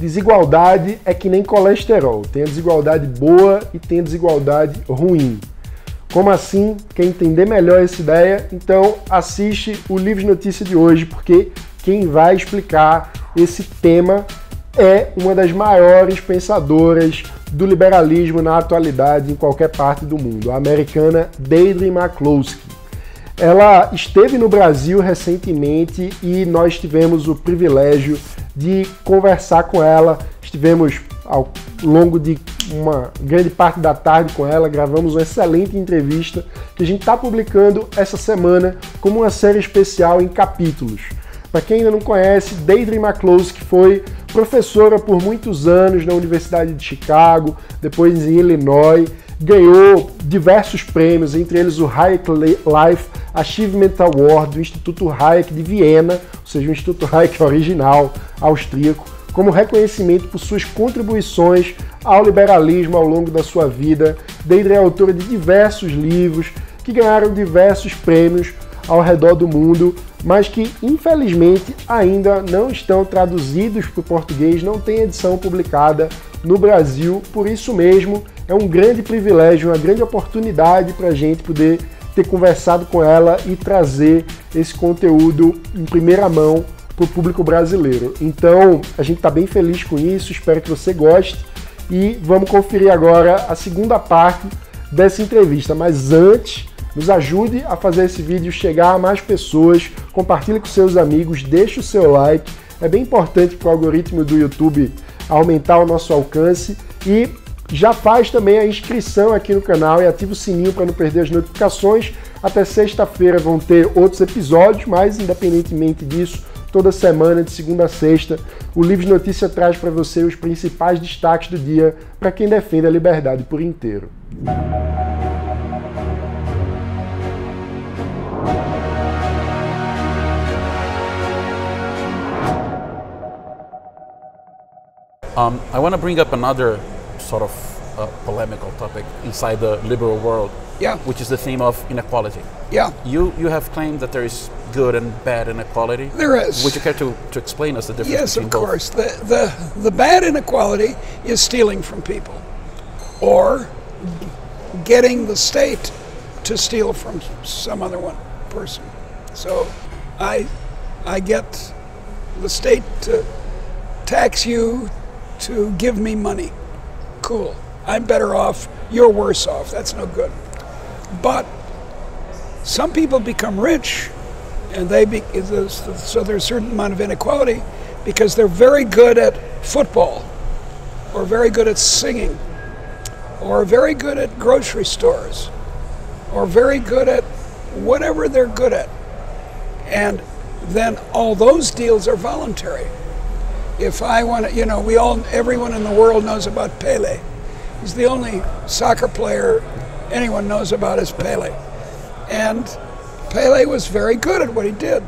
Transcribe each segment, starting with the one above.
desigualdade é que nem colesterol. Tem a desigualdade boa e tem a desigualdade ruim. Como assim? Quer entender melhor essa ideia? Então assiste o livro de notícia de hoje, porque quem vai explicar esse tema é uma das maiores pensadoras do liberalismo na atualidade em qualquer parte do mundo, a americana Deirdre McCloskey. Ela esteve no Brasil recentemente e nós tivemos o privilégio de conversar com ela. Estivemos ao longo de uma grande parte da tarde com ela, gravamos uma excelente entrevista que a gente está publicando essa semana como uma série especial em capítulos. Para quem ainda não conhece, Deidre McClose, que foi professora por muitos anos na Universidade de Chicago, depois em Illinois, ganhou diversos prêmios, entre eles o Hayek Life Achievement Award do Instituto Hayek de Viena, ou seja, o Instituto Hayek original austríaco, como reconhecimento por suas contribuições ao liberalismo ao longo da sua vida. Deidre é autora de diversos livros que ganharam diversos prêmios ao redor do mundo, mas que infelizmente ainda não estão traduzidos para o português, não tem edição publicada no Brasil. Por isso mesmo, é um grande privilégio, uma grande oportunidade para a gente poder ter conversado com ela e trazer esse conteúdo em primeira mão para o público brasileiro. Então, a gente está bem feliz com isso, espero que você goste e vamos conferir agora a segunda parte dessa entrevista. Mas antes, nos ajude a fazer esse vídeo chegar a mais pessoas, compartilhe com seus amigos, deixe o seu like. É bem importante para o algoritmo do YouTube aumentar o nosso alcance e já faz também a inscrição aqui no canal e ativa o sininho para não perder as notificações. Até sexta-feira vão ter outros episódios, mas independentemente disso, toda semana, de segunda a sexta, o Livro Notícia traz para você os principais destaques do dia para quem defende a liberdade por inteiro. Um, I want to bring up another sort of uh, polemical topic inside the liberal world, Yeah. which is the theme of inequality. Yeah, You you have claimed that there is good and bad inequality. there is. Would you care to, to explain us the difference yes, between of both? course. The, the, the bad inequality is stealing from people or getting the state to steal from some other one person. So I, I get the state to tax you to give me money. Cool. I'm better off, you're worse off. That's no good. But some people become rich and they be, so there's a certain amount of inequality because they're very good at football or very good at singing or very good at grocery stores or very good at whatever they're good at and then all those deals are voluntary if i want to you know we all everyone in the world knows about pele he's the only soccer player anyone knows about is pele and Pele was very good at what he did.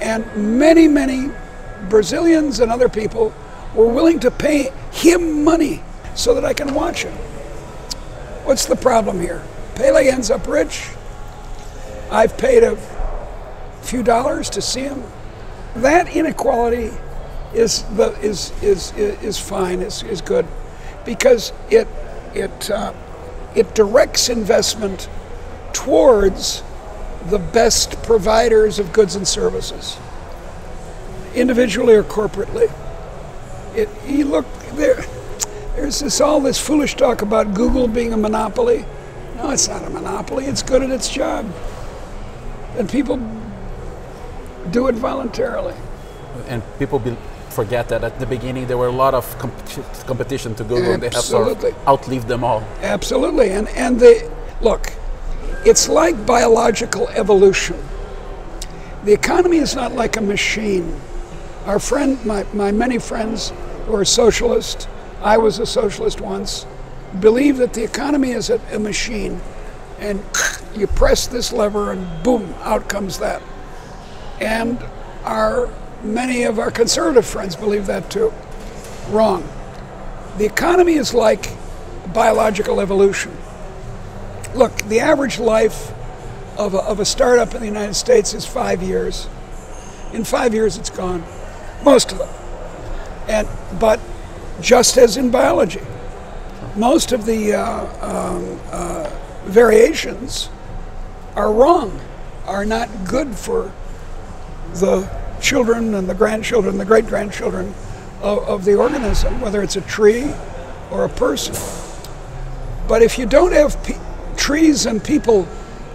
And many, many Brazilians and other people were willing to pay him money so that I can watch him. What's the problem here? Pele ends up rich. I've paid a few dollars to see him. That inequality is the is is is fine. is is good because it it uh, it directs investment towards the best providers of goods and services, individually or corporately. It, you look there. There's this all this foolish talk about Google being a monopoly. No, it's not a monopoly. It's good at its job, and people do it voluntarily. And people be, forget that at the beginning there were a lot of comp- competition to Google. and They have sort Absolutely. of outlived them all. Absolutely, and and they look. It's like biological evolution. The economy is not like a machine. Our friend, my, my many friends who are socialist, I was a socialist once, believe that the economy is a, a machine, and you press this lever and boom, out comes that. And our many of our conservative friends believe that too. Wrong. The economy is like biological evolution. Look, the average life of a, of a startup in the United States is five years. In five years, it's gone. Most of them. And but just as in biology, most of the uh, um, uh, variations are wrong, are not good for the children and the grandchildren, the great grandchildren of, of the organism, whether it's a tree or a person. But if you don't have trees and people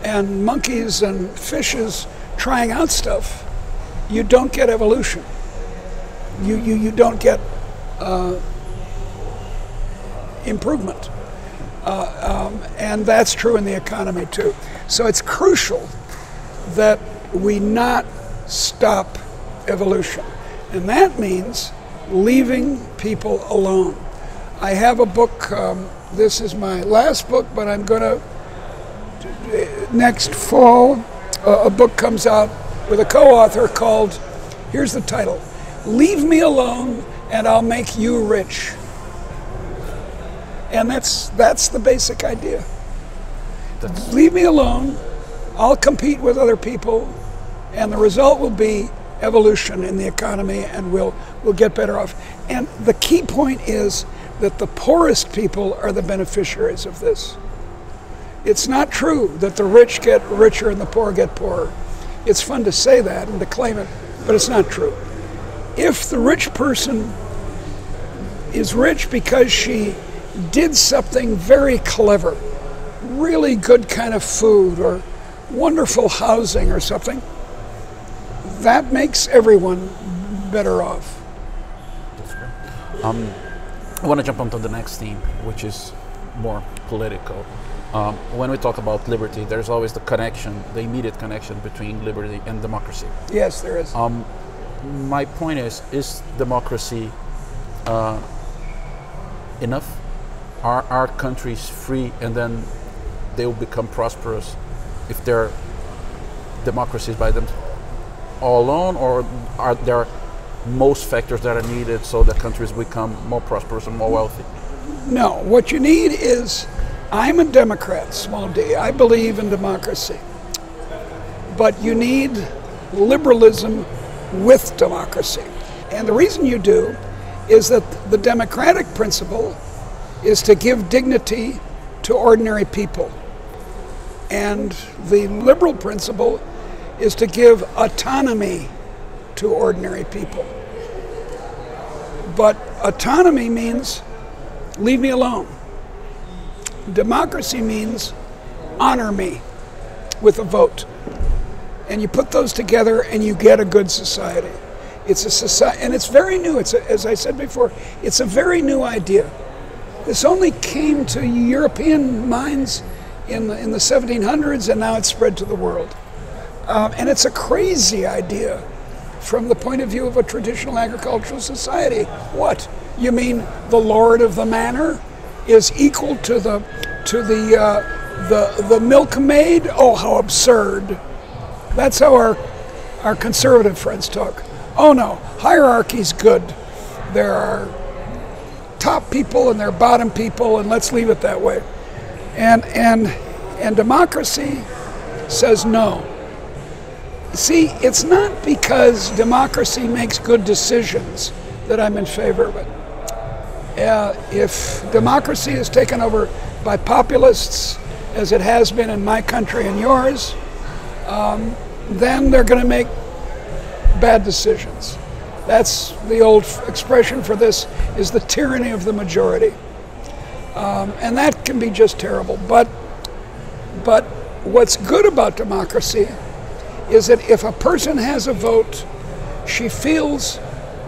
and monkeys and fishes trying out stuff, you don't get evolution. You, you, you don't get uh, improvement. Uh, um, and that's true in the economy too. So it's crucial that we not stop evolution. And that means leaving people alone. I have a book, um, this is my last book, but I'm going to, next fall, uh, a book comes out with a co author called, here's the title Leave Me Alone and I'll Make You Rich. And that's, that's the basic idea. Leave me alone, I'll compete with other people, and the result will be evolution in the economy and we'll, we'll get better off. And the key point is that the poorest people are the beneficiaries of this. It's not true that the rich get richer and the poor get poorer. It's fun to say that and to claim it, but it's not true. If the rich person is rich because she did something very clever, really good kind of food or wonderful housing or something, that makes everyone better off. Um, I want to jump onto the next theme, which is more political. Um, when we talk about liberty, there's always the connection, the immediate connection between liberty and democracy. Yes, there is. Um, my point is: is democracy uh, enough? Are our countries free, and then they will become prosperous if they're democracies by them all alone, or are there most factors that are needed so that countries become more prosperous and more wealthy? No, what you need is I'm a Democrat, small d. I believe in democracy. But you need liberalism with democracy. And the reason you do is that the democratic principle is to give dignity to ordinary people. And the liberal principle is to give autonomy to ordinary people. But autonomy means leave me alone. Democracy means honor me with a vote. And you put those together and you get a good society. It's a society, and it's very new. It's a, as I said before, it's a very new idea. This only came to European minds in the, in the 1700s, and now it's spread to the world. Um, and it's a crazy idea from the point of view of a traditional agricultural society. What? You mean the lord of the manor is equal to the to the uh, the the milkmaid? Oh, how absurd! That's how our our conservative friends talk. Oh no, hierarchy's good. There are top people and there are bottom people, and let's leave it that way. And and and democracy says no. See, it's not because democracy makes good decisions that I'm in favor of it. Uh, if democracy is taken over by populists, as it has been in my country and yours, um, then they're going to make bad decisions. That's the old expression for this is the tyranny of the majority. Um, and that can be just terrible. But, but what's good about democracy is that if a person has a vote, she feels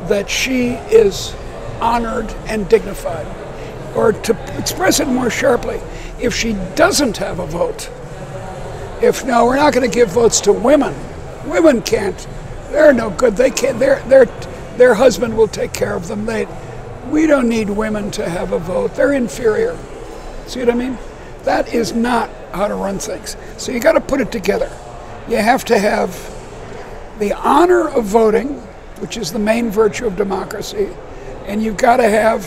that she is honored and dignified. Or to express it more sharply, if she doesn't have a vote, if no, we're not going to give votes to women. Women can't. They're no good. They can't. Their their their husband will take care of them. They, we don't need women to have a vote. They're inferior. See what I mean? That is not how to run things. So you got to put it together. You have to have the honor of voting, which is the main virtue of democracy, and you've got to have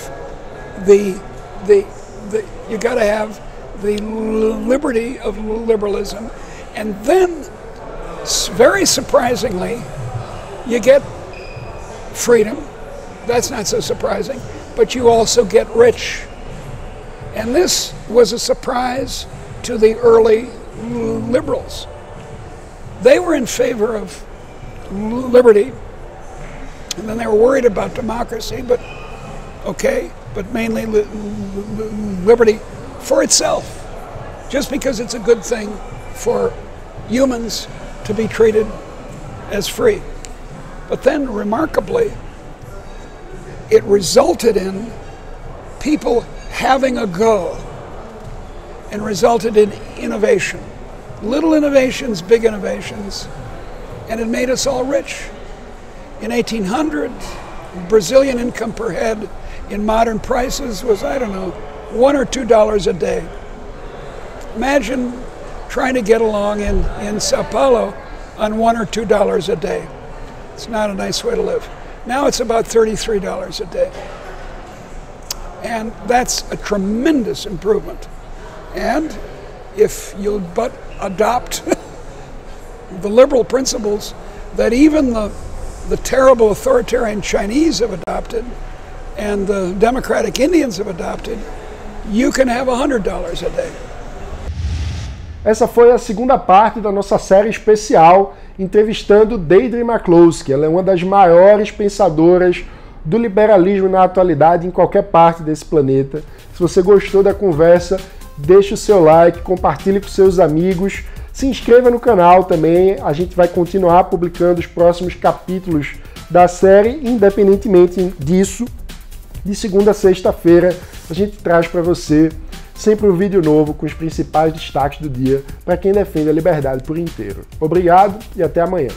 the the, the you got to have the liberty of liberalism, and then, very surprisingly, you get freedom, That's not so surprising. But you also get rich. And this was a surprise to the early liberals. They were in favor of liberty, and then they were worried about democracy, but okay, but mainly li- liberty for itself, just because it's a good thing for humans to be treated as free. But then, remarkably, it resulted in people having a go and resulted in innovation. Little innovations, big innovations, and it made us all rich. In 1800, Brazilian income per head in modern prices was, I don't know, one or two dollars a day. Imagine trying to get along in, in Sao Paulo on one or two dollars a day. It's not a nice way to live. Now it's about $33 a day. And that's a tremendous improvement. And if you'll but adopt the liberal principles that even the, the terrible authoritarian Chinese have adopted and the democratic Indians have adopted, you can have $100 a day. Essa foi a segunda parte da nossa série especial entrevistando Deidre McCloskey. Ela é uma das maiores pensadoras do liberalismo na atualidade em qualquer parte desse planeta. Se você gostou da conversa, deixe o seu like, compartilhe com seus amigos, se inscreva no canal também. A gente vai continuar publicando os próximos capítulos da série, independentemente disso. De segunda a sexta-feira, a gente traz para você sempre um vídeo novo com os principais destaques do dia para quem defende a liberdade por inteiro. Obrigado e até amanhã.